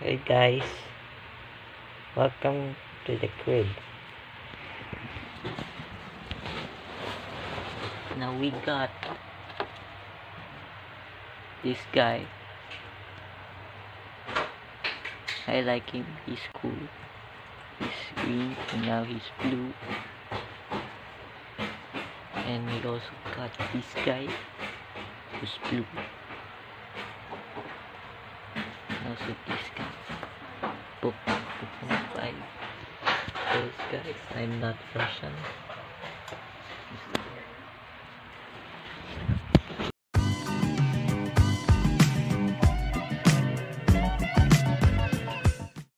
guys, welcome to the crib. Now we got this guy. I like him. He's cool. He's green now he's blue. And we also got this guy who's blue. Also this guy. Book 2.5. Those guys, I'm not Russian.